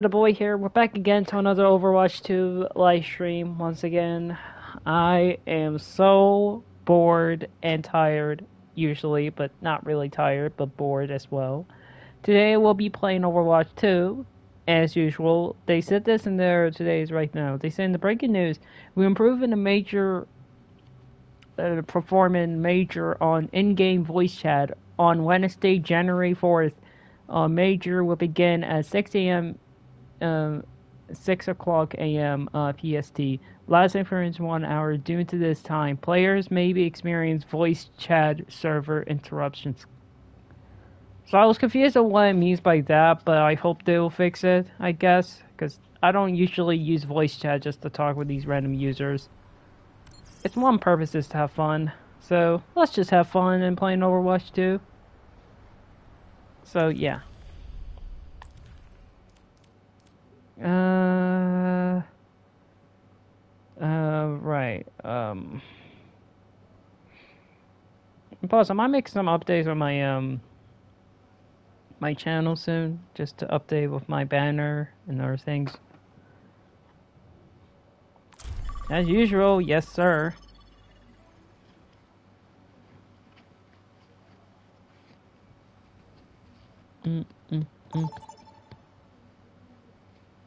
the boy here. We're back again to another Overwatch 2 live stream once again. I am so bored and tired, usually, but not really tired, but bored as well. Today we'll be playing Overwatch 2, as usual. They said this in their today's right now. They said in the breaking news, we're improving a major, uh, performing major on in-game voice chat on Wednesday, January 4th. Uh, major will begin at 6 a.m um, 6 o'clock a.m. Uh, PST. Last inference one hour. Due to this time, players may be experience voice chat server interruptions. So I was confused on what it means by that, but I hope they will fix it, I guess, because I don't usually use voice chat just to talk with these random users. Its one purpose is to have fun, so let's just have fun and playing Overwatch 2. So yeah. Uh. Uh, right. Um. Boss, I might make some updates on my, um, my channel soon, just to update with my banner and other things. As usual, yes sir. Mm, mm, mm.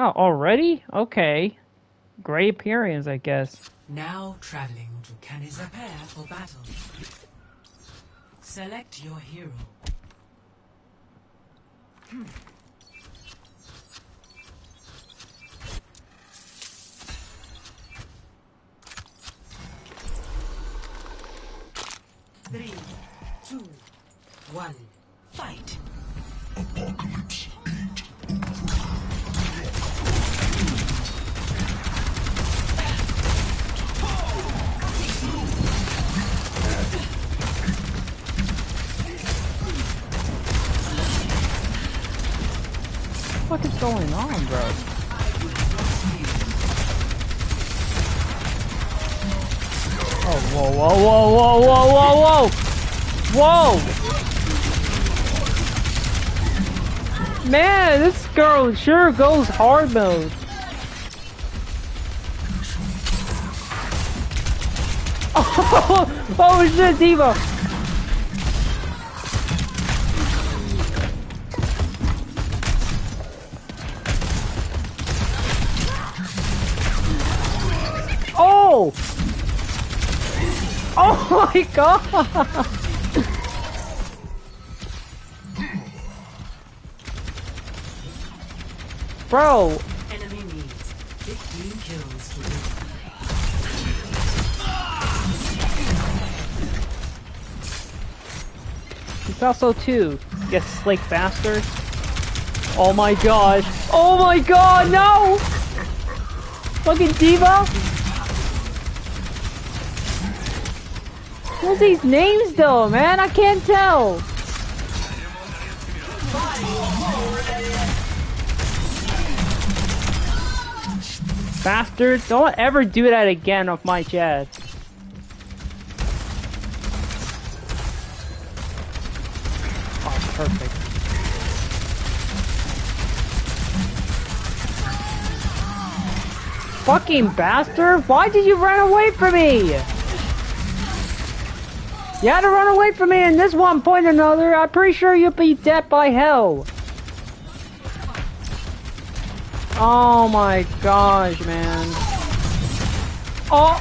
Oh, already? Okay. Gray appearance, I guess. Now traveling to Kanezaka for battle. Select your hero. Hmm. Three, two, one, fight! What is going on, bro? Oh, whoa, whoa, whoa, whoa, whoa, whoa, whoa! Whoa! Man, this girl sure goes hard mode. Oh, oh shit, D.Va! Oh my god! Bro! Enemy needs 15 kills to win. He's also two. You slick faster. Oh my god. Oh my god, no! Fucking D.Va? What's these names though, man? I can't tell. Bastard, don't ever do that again off my chat. Oh, perfect. Fucking bastard! Why did you run away from me? You had to run away from me in this one point or another. I'm pretty sure you'll be dead by hell. Oh my gosh, man. Oh!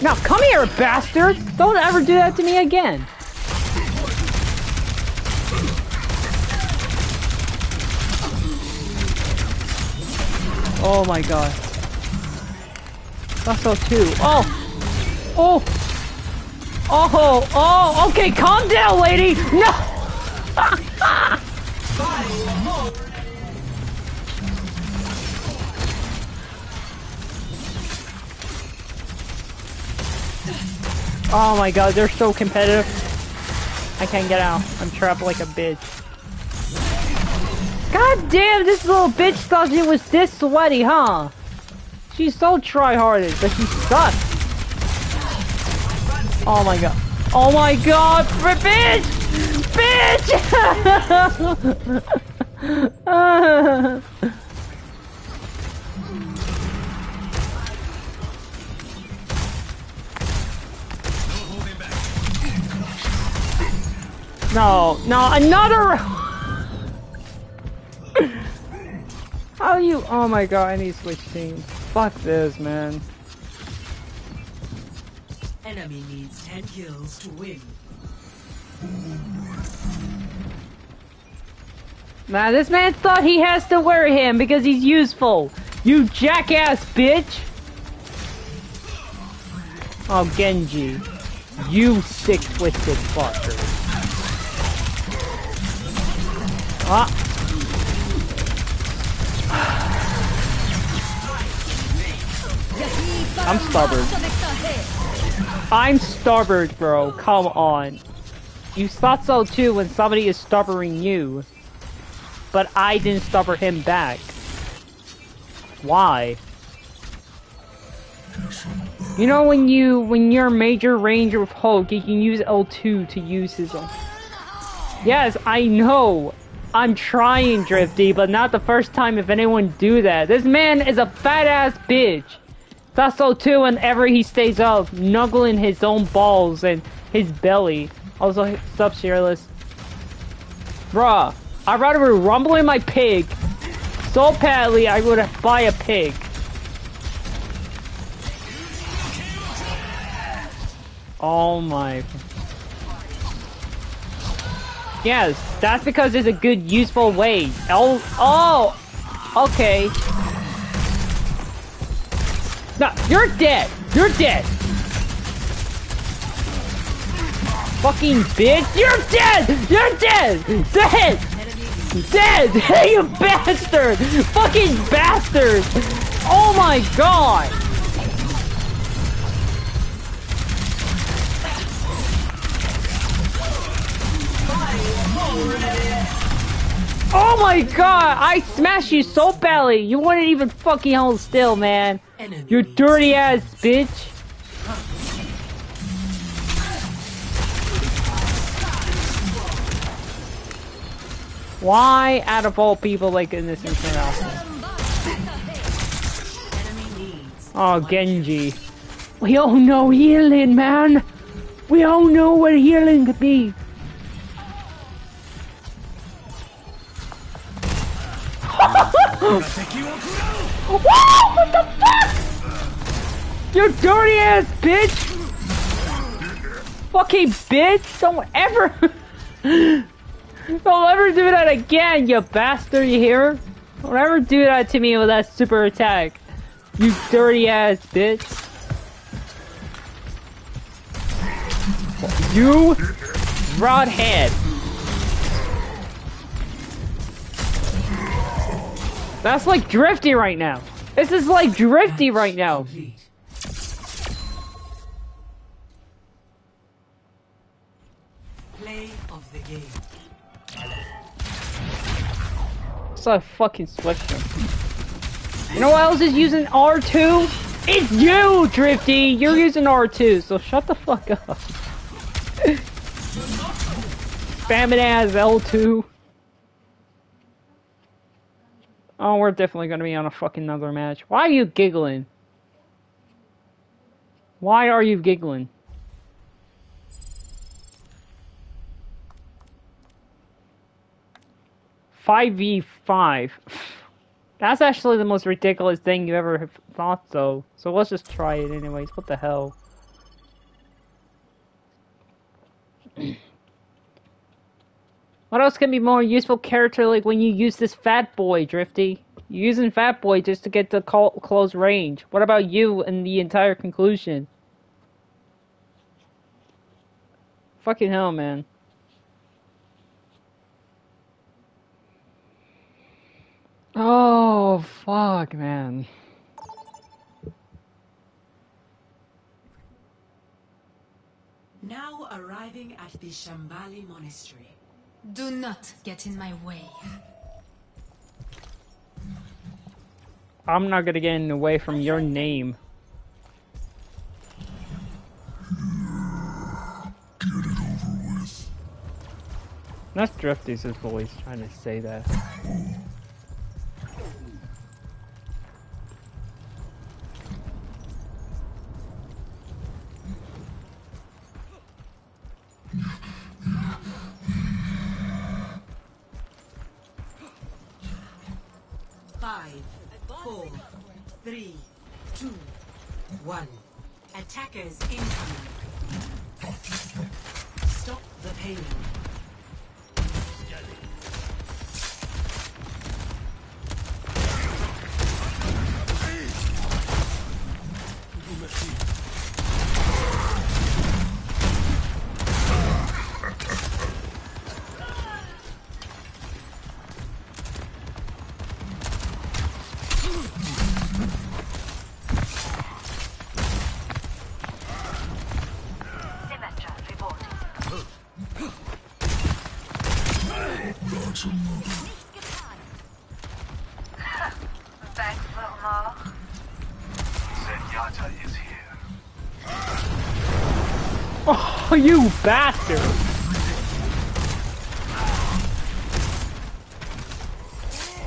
Now come here, bastard! Don't ever do that to me again. Oh my god. That's so too. Oh! Oh! Oh, oh, okay, calm down, lady. No. oh my god, they're so competitive. I can't get out. I'm trapped like a bitch. God damn, this little bitch thought she was this sweaty, huh? She's so try-hearted, but she sucks. Oh my god. Oh my god, bitch! Bitch! no, no, another. How you? Oh my god, I need to switch teams. Fuck this, man. Enemy needs 10 kills to win. This man thought he has to wear him because he's useful. You jackass bitch! Oh, Genji. You sick twisted fucker. Ah. I'm stubborn. I'm stubborn, bro. Come on. You thought so too when somebody is stubborning you. But I didn't stubber him back. Why? You know when you when you're major ranger with Hulk, you can use L2 to use his own. Yes, I know. I'm trying, Drifty, but not the first time if anyone do that. This man is a fat ass bitch. That's so too whenever he stays up, nuggling his own balls and his belly. Also, sub Shirtless. Bruh, I'd rather be rumbling my pig so badly I would buy a pig. Oh my. Yes, that's because it's a good, useful way. Oh, oh, okay. No, you're dead. You're dead. Fucking bitch, you're dead. You're dead. Dead. Dead. Hey, you bastard. Fucking bastard. Oh my god. Oh my god! I smashed you so badly! You wouldn't even fucking hold still, man! You dirty ass bitch! Why, out of all people, like in this international? Oh, Genji. We all know healing, man! We all know what healing could be! Whoa! What the fuck? You dirty ass bitch! Fucking bitch! Don't ever, don't ever do that again, you bastard! You hear? Don't ever do that to me with that super attack, you dirty ass bitch! You broadhead! That's like drifty right now. This is like drifty right now. Play of the game. It's like fucking switcher. You know what else is using R2? It's you, Drifty! You're using R2, so shut the fuck up. Spamming ass L2. Oh, we're definitely gonna be on a fucking another match. Why are you giggling? Why are you giggling? Five v five. That's actually the most ridiculous thing you ever have thought though. So let's just try it anyways. What the hell? what else can be more useful character like when you use this fat boy, Drifty? You're using fat boy just to get to close range. What about you and the entire conclusion? Fucking hell, man. Oh, fuck, man. Now arriving at the Shambali Monastery. Do not get in my way. I'm not gonna get in the way from your name. That's Drifty's voice trying to say that. Oh, you bastard!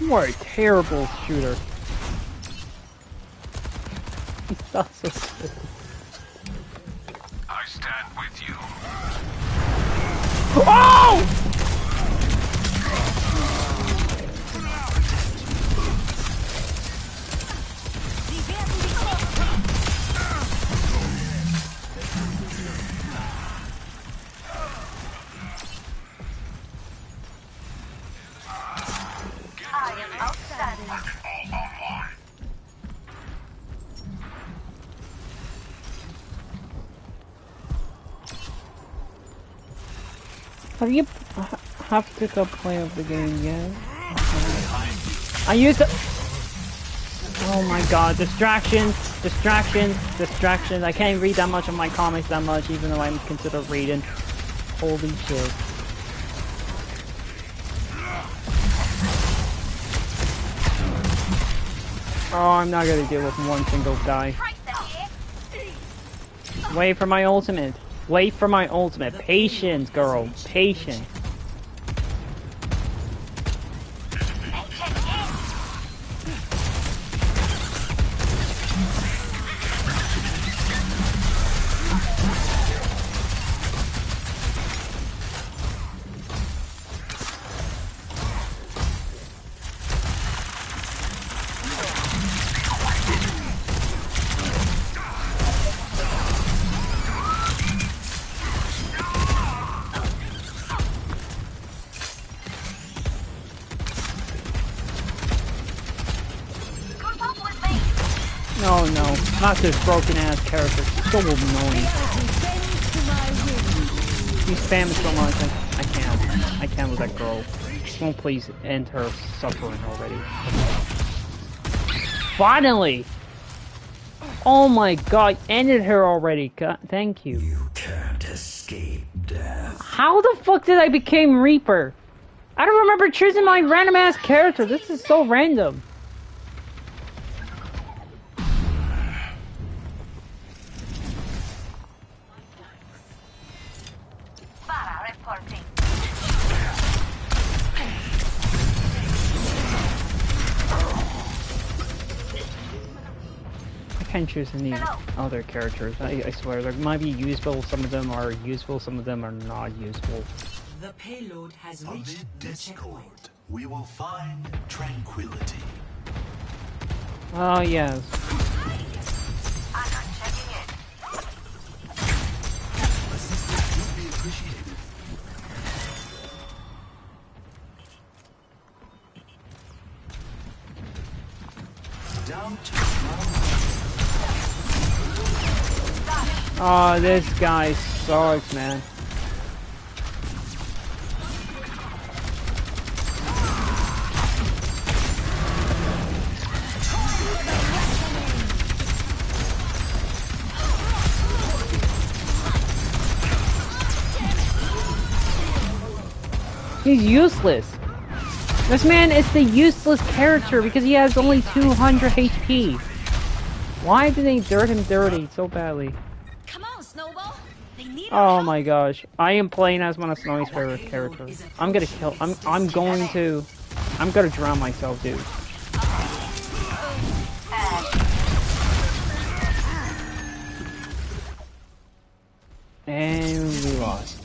You are a terrible shooter. So stupid. I stand with you. Oh! Have you have to go play of the game yet? Uh-huh. I used. Oh my god, distractions, distractions, distractions. I can't read that much of my comics that much, even though I'm considered reading. Holy shit. Oh, I'm not gonna deal with one single guy. Wait for my ultimate. Wait for my ultimate. Patience, girl. Patience. Not this broken ass character. So annoying. You spam it so much. I, I can't. I can't with that girl. Won't please end her suffering already. Finally! Oh my god, ended her already. God, thank you. You can't escape death. How the fuck did I become Reaper? I don't remember choosing my random ass character. This is so random. Can't choose any other characters. I, I swear, they might be useful. Some of them are useful. Some of them are not useful. The payload has reached Amid the discord, checkpoint. we will find tranquility. Oh yes. I'm not checking it. Assistance will be appreciated. Oh, this guy sucks, man. He's useless. This man is the useless character because he has only 200 HP. Why did they dirt him dirty so badly? Come on, Snowball. They need Oh my gosh. I am playing as one of Snowy's favorite characters. I'm gonna kill I'm I'm going to I'm gonna drown myself, dude. And we lost.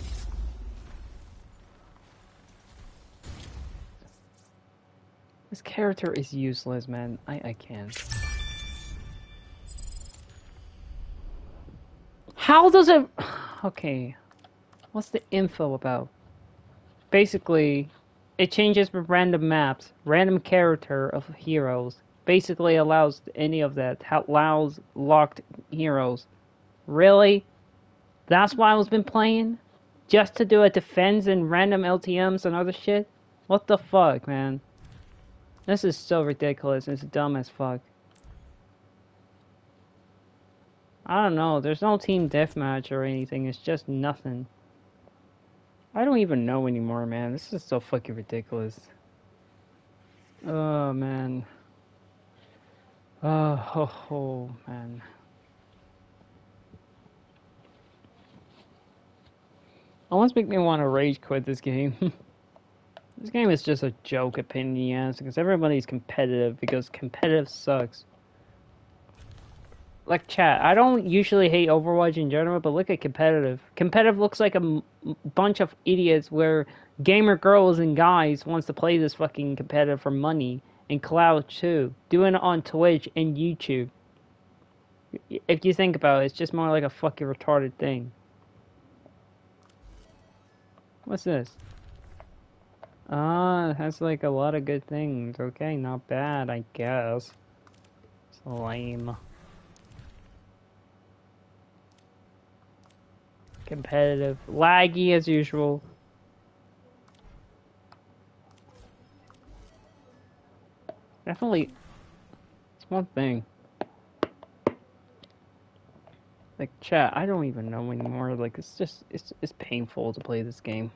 This character is useless, man. I, I can't. How does it... Okay. What's the info about? Basically, it changes random maps. Random character of heroes. Basically allows any of that. Allows locked heroes. Really? That's why I've been playing? Just to do a defense and random LTMs and other shit? What the fuck, man? This is so ridiculous. It's dumb as fuck. I don't know. There's no team deathmatch or anything. It's just nothing. I don't even know anymore, man. This is so fucking ridiculous. Oh, man. Oh, oh, oh man. Almost make me want to rage quit this game. this game is just a joke, ass, because everybody's competitive, because competitive sucks. Like, chat, I don't usually hate Overwatch in general, but look at competitive. Competitive looks like a m- bunch of idiots where gamer girls and guys wants to play this fucking competitive for money, and cloud too. Doing it on Twitch and YouTube. If you think about it, it's just more like a fucking retarded thing. What's this? Ah, has like a lot of good things. Okay, not bad, I guess. It's lame. Competitive. Laggy as usual. Definitely. It's one thing. Like chat, I don't even know anymore. Like it's just it's it's painful to play this game.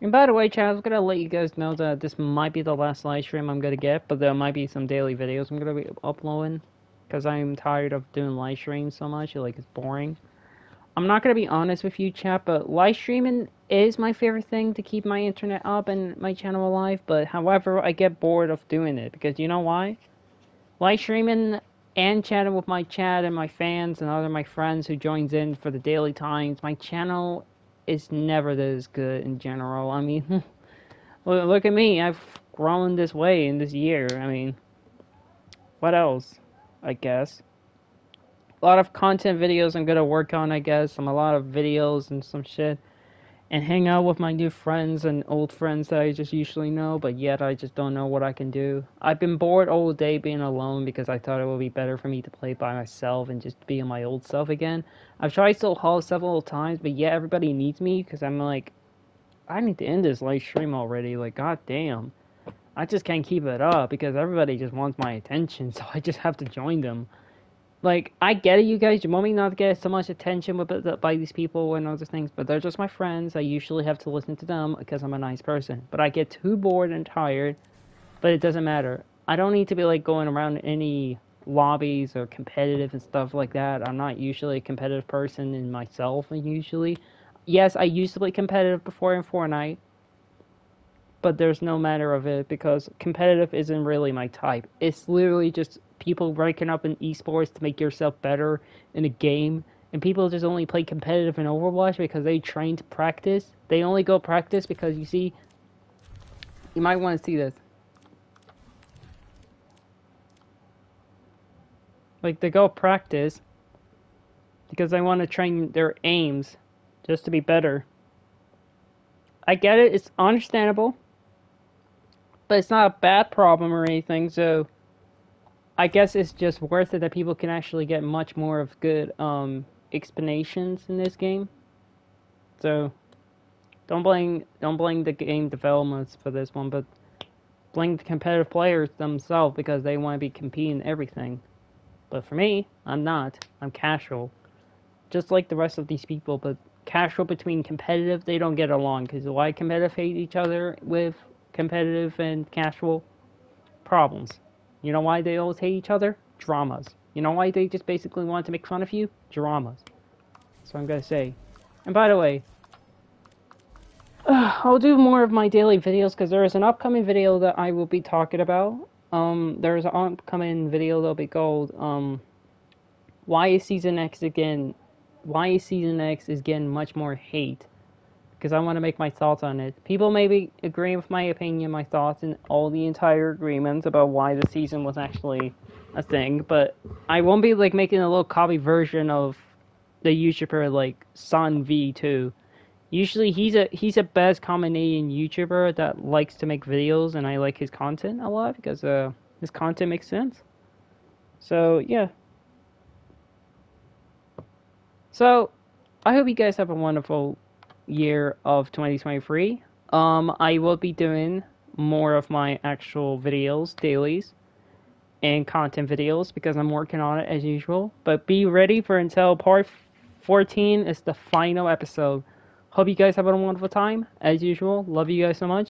And by the way, chat, I was gonna let you guys know that this might be the last live stream I'm gonna get, but there might be some daily videos I'm gonna be uploading because I'm tired of doing live streams so much. Like it's boring. I'm not gonna be honest with you, chat, but live streaming is my favorite thing to keep my internet up and my channel alive. But however, I get bored of doing it because you know why? Live streaming and chatting with my chat and my fans and other my friends who joins in for the daily times. My channel is never this good in general. I mean, look at me. I've grown this way in this year. I mean, what else? I guess. A lot of content videos I'm gonna work on. I guess some a lot of videos and some shit and hang out with my new friends and old friends that I just usually know, but yet I just don't know what I can do. I've been bored all day being alone because I thought it would be better for me to play by myself and just be my old self again. I've tried Soul Hall several times, but yet everybody needs me because I'm like, I need to end this live stream already. Like, god damn. I just can't keep it up because everybody just wants my attention, so I just have to join them like I get it, you guys. You want me not to get so much attention with by these people and other things, but they're just my friends. I usually have to listen to them because I'm a nice person. But I get too bored and tired. But it doesn't matter. I don't need to be like going around any lobbies or competitive and stuff like that. I'm not usually a competitive person in myself. Usually, yes, I used to play competitive before in Fortnite, but there's no matter of it because competitive isn't really my type. It's literally just people ranking up in esports to make yourself better in a game, and people just only play competitive in Overwatch because they train to practice. They only go practice because you see, you might want to see this. Like they go practice because they want to train their aims just to be better. I get it, it's understandable. But it's not a bad problem or anything, so I guess it's just worth it that people can actually get much more of good um, explanations in this game. So don't blame don't blame the game developers for this one, but blame the competitive players themselves because they want to be competing everything. But for me, I'm not. I'm casual, just like the rest of these people. But casual between competitive, they don't get along because why competitive hate each other with competitive and casual problems. You know why they always hate each other? Dramas. You know why they just basically want to make fun of you? Dramas. So I'm gonna say. And by the way, I'll do more of my daily videos because there is an upcoming video that I will be talking about. Um, there's an upcoming video that'll be called um, "Why is Season X again? Why is Season X is getting much more hate?" Because I want to make my thoughts on it. People may be agreeing with my opinion, my thoughts, and all the entire agreements about why the season was actually a thing. But I won't be like making a little copy version of the YouTuber like Sun V2 usually he's a he's a best Canadian YouTuber that likes to make videos, and I like his content a lot because uh, his content makes sense. So yeah. So I hope you guys have a wonderful year of 2023. Um, I will be doing more of my actual videos, dailies, and content videos because I'm working on it as usual. But be ready for until part 14 is the final episode. Hope you guys have a wonderful time. As usual, love you guys so much.